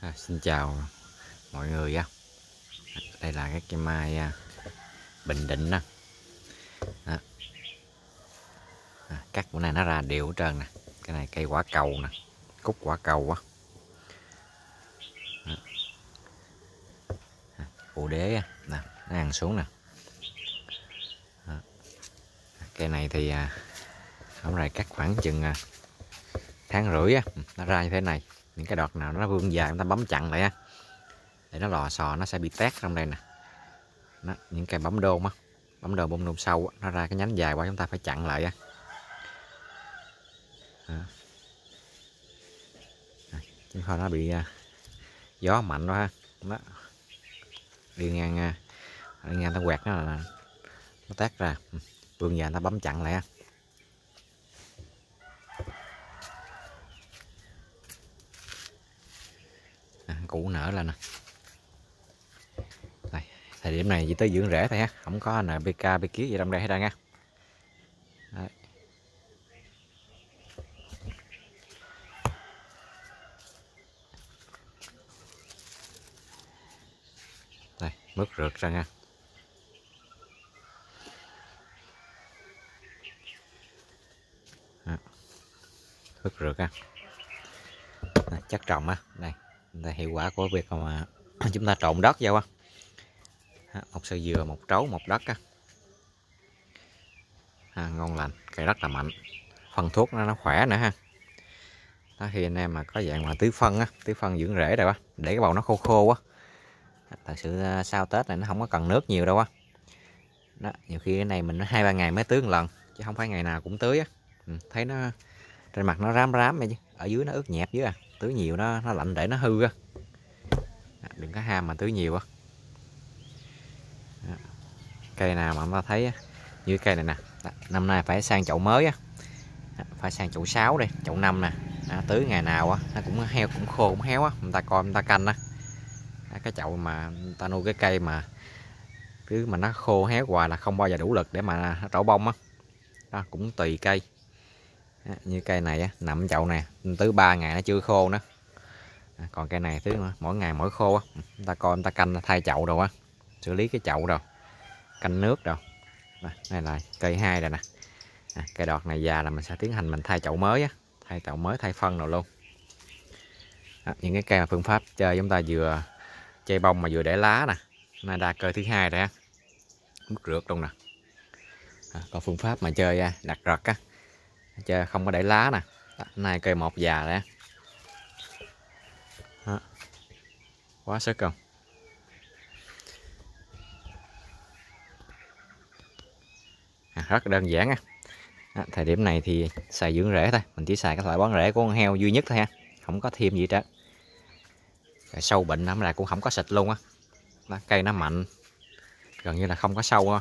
À, xin chào mọi người á. Đây là cái cây mai à, bình định nè Đó. À, cắt bữa này nó ra đều hết trơn nè. Cái này cây quả cầu nè cúc quả cầu á. Cụ à, đế á nè nó ăn xuống nè. Đó. À, cây này thì à, hôm nay cắt khoảng chừng à, tháng rưỡi á. Ừ, nó ra như thế này những cái đọt nào nó vương dài chúng ta bấm chặn lại ha để nó lò xò nó sẽ bị tét trong đây nè. Nó, những cái bấm đôn á bấm đôn bông đôn sâu nó ra cái nhánh dài quá chúng ta phải chặn lại á. Chứ thôi nó bị uh, gió mạnh quá ha. Nó đi ngang uh, đi ngang nó quẹt nó là nó tét ra. Ừ, vương dài nó bấm chặn lại ha cũ nở lên nè. Đây, thời điểm này chỉ tới dưỡng rễ thôi ha không có NPK bk ký gì đâm đây hết ra nha Đấy. đây mứt rượt ra nha. Mướt rượt ha chắc trồng á. Đây là hiệu quả của việc mà chúng ta trộn đất vô một sợi dừa một trấu một đất à, ngon lành cây rất là mạnh. Phân thuốc nó nó khỏe nữa ha. Đó, khi anh em mà có dạng mà tưới phân á tưới phân dưỡng rễ rồi á để cái bầu nó khô khô quá thật sự à, sau tết này nó không có cần nước nhiều đâu á. Đó nhiều khi cái này mình hai ba ngày mới tưới một lần chứ không phải ngày nào cũng tưới á. Ừ, thấy nó trên mặt nó rám rám vậy chứ ở dưới nó ướt nhẹp dưới à tưới nhiều nó nó lạnh để nó hư á. Đừng có ham mà tưới nhiều á. Cây nào mà ta thấy như cây này nè. Năm nay phải sang chậu mới á. Phải sang chậu 6 đây chậu 5 nè. À, tưới ngày nào á nó cũng heo cũng khô cũng héo á. Người ta coi người ta canh á. Cái chậu mà người ta nuôi cái cây mà cứ mà nó khô héo hoài là không bao giờ đủ lực để mà trổ bông á. Đó, cũng tùy cây như cây này á, nằm chậu nè tới 3 ngày nó chưa khô nữa. À, còn cây này thứ mỗi ngày mỗi khô á người ta coi người ta canh thay chậu rồi á xử lý cái chậu rồi canh nước rồi. À, này là cây hai rồi nè. À, cây đọt này già là mình sẽ tiến hành mình thay chậu mới á thay chậu mới thay phân rồi luôn. À, những cái cây mà phương pháp chơi chúng ta vừa chơi bông mà vừa để lá nè nay đa cơ thứ hai rồi á mức rượt luôn nè. À, còn phương pháp mà chơi à, đặt rật á chờ không có để lá nè. À, nay cây một già đấy đó. quá sức không? À, rất đơn giản á. À, thời điểm này thì xài dưỡng rễ thôi. Mình chỉ xài cái loại bón rễ của con heo duy nhất thôi ha. Không có thêm gì hết sâu bệnh lắm là cũng không có xịt luôn á. Cây nó mạnh. Gần như là không có sâu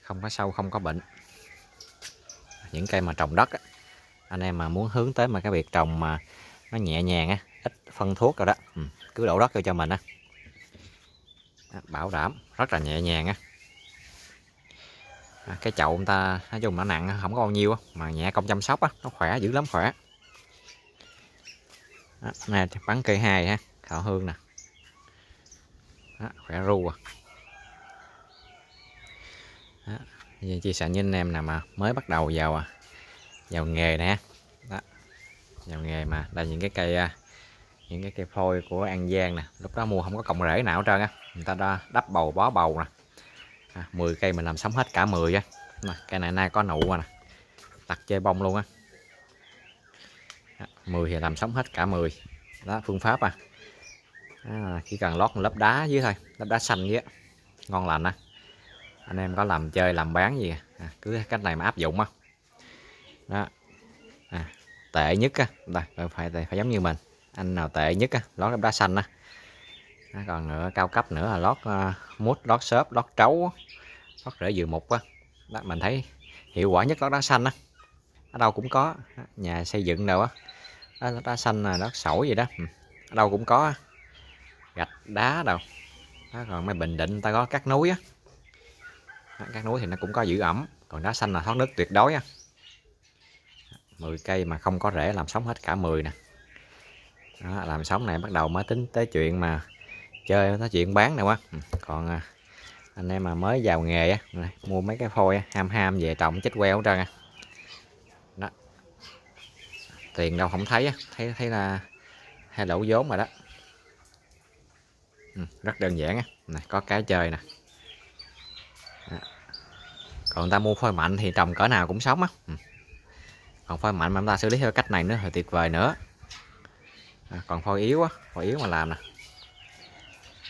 không có sâu không có bệnh những cây mà trồng đất á, anh em mà muốn hướng tới mà cái việc trồng mà nó nhẹ nhàng á ít phân thuốc rồi đó ừ, cứ đổ đất vô cho mình á. Bảo đảm rất là nhẹ nhàng á. À, cái chậu người ta nói chung nó nặng không có bao nhiêu á, mà nhẹ công chăm sóc á nó khỏe dữ lắm khỏe. Đó, này bắn cây hai ha thảo hương nè. Đó, khỏe ru à. Đó, chia sẻ với anh em nào mà mới bắt đầu vào à, vào nghề nè. Đó vào nghề mà là những cái cây à, những cái cây phôi của An Giang nè. Lúc đó mua không có cọng rễ nào hết trơn á. Người ta đã đắp bầu bó bầu nè. À, 10 cây mình làm sống hết cả 10 á. Cây này nay có nụ mà nè. Tặc chơi bông luôn á. 10 thì làm sống hết cả 10 đó phương pháp à, à chỉ cần lót một lớp đá dưới thôi lớp đá xanh dưới ngon lành á anh em có làm chơi làm bán gì à, à cứ cách này mà áp dụng không đó. À, tệ nhất á. Đây phải phải giống như mình. Anh nào tệ nhất á lót đá xanh á. Còn nữa cao cấp nữa là lót uh, mút lót xốp lót trấu lót rễ dừa mục á. Đó mình thấy hiệu quả nhất lót đá xanh á. Ở đâu cũng có nhà xây dựng đâu á. Lót đá xanh là lót sỏi gì đó. Ừ, ở đâu cũng có gạch đá đâu đó, còn mấy bình định ta có các núi á các núi thì nó cũng có giữ ẩm còn đá xanh là thoát nước tuyệt đối nha 10 cây mà không có rễ làm sống hết cả 10 nè. Đó, làm sống này bắt đầu mới tính tới chuyện mà chơi nói chuyện bán nè quá. Ừ, còn à, anh em mà mới vào nghề á mua mấy cái phôi ham ham về trồng chết queo hết trơn đó. Tiền đâu không thấy thấy thấy là hay lỗ vốn rồi đó. Ừ, rất đơn giản á. Này có cái chơi nè còn ta mua phôi mạnh thì trồng cỡ nào cũng sống á. Ừ. Còn phôi mạnh mà chúng ta xử lý theo cách này nữa thì tuyệt vời nữa. À, còn phôi yếu á phôi yếu mà làm nè.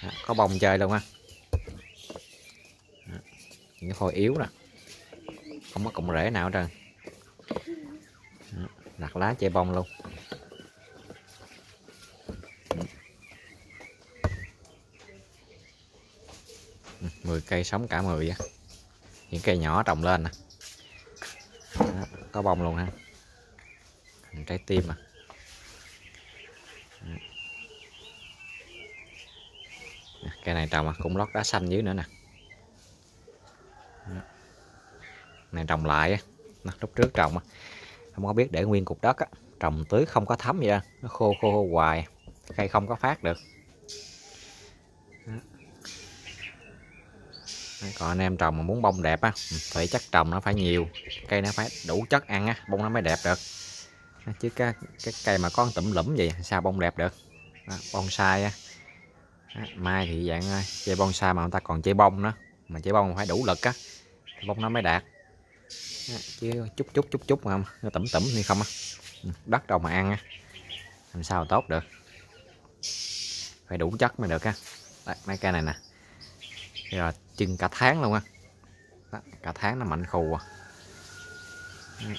À, có bông chơi luôn á. Những phôi yếu nè. Không có cụm rễ nào hết trơn. Đặt lá chơi bông luôn. Ừ, 10 cây sống cả 10 á những cây nhỏ trồng lên nè. Đó, có bông luôn ha. Hình trái tim à cây này trồng cũng lót đá xanh dưới nữa nè. Này trồng lại lúc trước trồng không có biết để nguyên cục đất trồng tưới không có thấm vậy đó. nó khô, khô hoài. Cây không có phát được. Còn anh em trồng mà muốn bông đẹp á ừ, phải chắc trồng nó phải nhiều. Cây nó phải đủ chất ăn á bông nó mới đẹp được. Chứ cái, cái cây mà có tụm lũm vậy sao bông đẹp được? Đó, bonsai á. Mai thì dạng ờ, chơi bonsai mà người ta còn chơi bông nữa. Mà chơi bông phải đủ lực á bông nó mới đạt. Chứ chút chút chút chút mà không nó tẩm tẩm thì không á. Ừ, đất đâu mà ăn á làm sao tốt được. Phải đủ chất mới được á. Mấy cây này nè rồi à, chừng cả tháng luôn á. Cả tháng nó mạnh khù à. Ừ,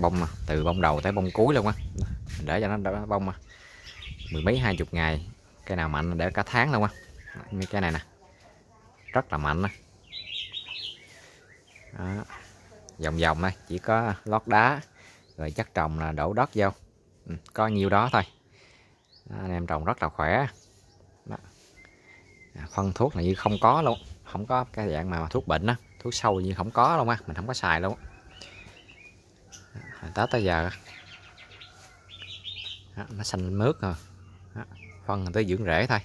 bông mà từ bông đầu tới bông cuối luôn á. Để cho nó đỡ bông mà mười mấy hai chục ngày cái nào mạnh để cả tháng luôn á. Như cái này nè. Rất là mạnh á. Đó. vòng vòng đây chỉ có lót đá rồi chắc trồng là đổ đất vô. Ừ, có nhiêu đó thôi. Đó, anh em trồng rất là khỏe. À, phân thuốc là như không có luôn không có cái dạng mà thuốc bệnh á thuốc sâu như không có luôn á mình không có xài luôn tới tới giờ đó, nó xanh mướt rồi đó, phân tới dưỡng rễ thôi.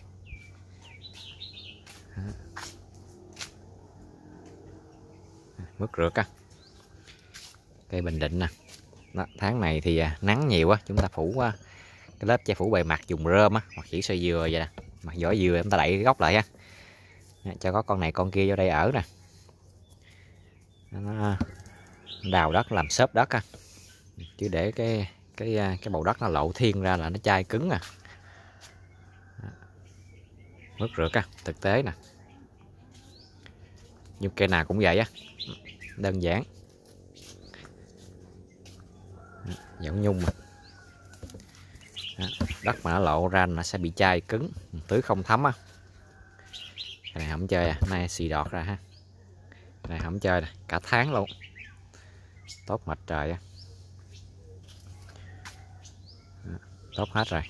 Đó. mướt rượt á. Cây bình định nè đó, tháng này thì à, nắng nhiều á chúng ta phủ à, cái lớp che phủ bề mặt dùng rơm á hoặc chỉ sợi dừa vậy nè mà vỏ dừa, chúng ta đẩy cái gốc lại ha. Cho có con này con kia vô đây ở nè. Nó đào đất, làm xốp đất á chứ để cái cái à, cái bầu đất nó lộ thiên ra là nó chai cứng à. Mướt rượt ha, thực tế nè. Nhưng cây nào cũng vậy á. Đơn giản. Giống nhung mà đất mà nó lộ ra nó sẽ bị chai cứng, tưới không thấm á. Cái này không chơi à nay xì đọt ra ha. Cái này không chơi này. cả tháng luôn. Tốt mặt trời á. Tốt hết rồi.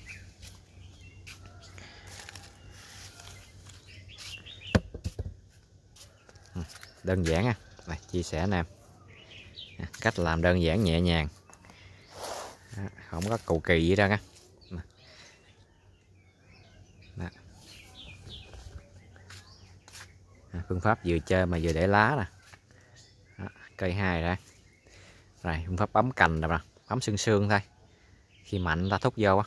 Ừ, đơn giản á. Này, chia sẻ anh em cách làm đơn giản nhẹ nhàng. Không có cầu kỳ gì đâu á. Phương pháp vừa chơi mà vừa để lá nè. Đó, cây hai ra rồi phương pháp bấm cành rồi bấm xương xương thôi. Khi mạnh ta thúc vô á.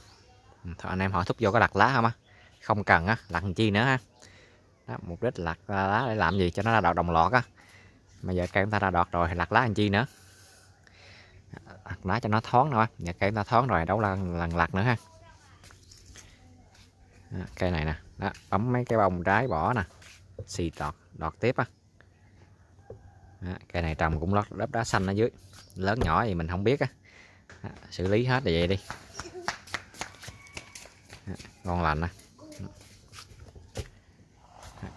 Ừ, thôi anh em hỏi thúc vô có đặt lá không á? Không cần á đặt chi nữa ha. Đó, mục đích lặt lá để làm gì cho nó ra đọt đồng lọt á. Mà giờ cây chúng ta ra đọt rồi thì lặt lá làm chi nữa? Lặt lá cho nó thoáng thôi. Giờ cây chúng ta thoáng rồi đâu là lần lặt nữa ha. Đó, cây này nè. Đó, bấm mấy cái bông trái bỏ nè xì tọt, đọt tiếp á. Cây này trồng cũng lót lớp đá xanh ở dưới. Lớn nhỏ gì mình không biết á. Xử lý hết là vậy đi. Ngon lành á.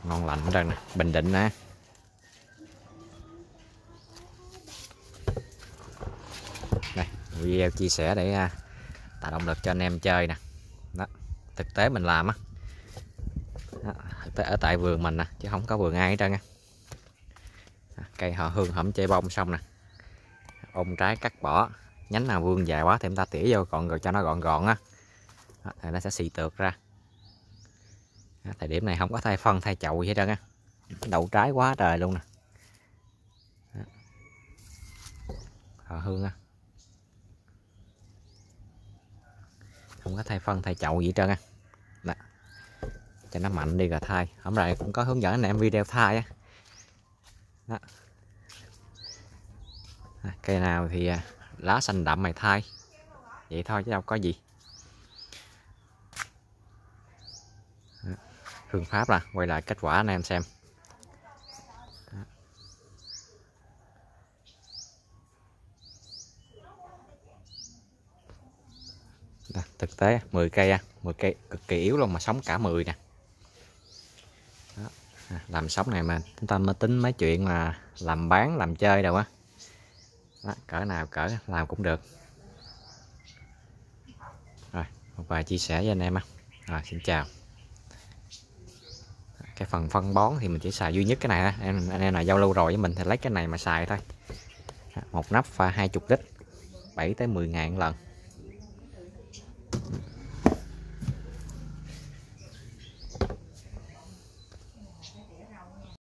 Ngon lành rồi nè bình định nè. Đây video chia sẻ để à, tạo động lực cho anh em chơi nè. Đó thực tế mình làm á ở tại vườn mình nè chứ không có vườn ai hết trơn nha à, cây họ hương hẩm chơi bông xong nè. Ôm trái cắt bỏ nhánh nào vương dài quá thì chúng ta tỉa vô còn rồi cho nó gọn gọn á. Thì nó sẽ xì tược ra. Đó, thời điểm này không có thay phân thay chậu gì hết trơn á. Đậu trái quá trời luôn nè. Họ hương á. Không có thay phân thay chậu gì hết trơn á cho nó mạnh đi rồi thay hôm nay cũng có hướng dẫn anh em video thay á. Đó. À, cây nào thì à, lá xanh đậm mày thay vậy thôi chứ đâu có gì. Phương pháp là quay lại kết quả anh em xem. Đó, thực tế 10 cây 10 cây cực kỳ yếu luôn mà sống cả 10 nè làm sống này mà. Chúng ta mới tính mấy chuyện mà làm bán làm chơi đâu á. Đó, cỡ nào cỡ làm cũng được. Rồi một vài chia sẻ với anh em á. Rồi xin chào. Cái phần phân bón thì mình chỉ xài duy nhất cái này á. Em anh em nào giao lưu rồi với mình thì lấy cái này mà xài thôi. Một nắp pha 20 lít 7 tới 10 ngàn lần.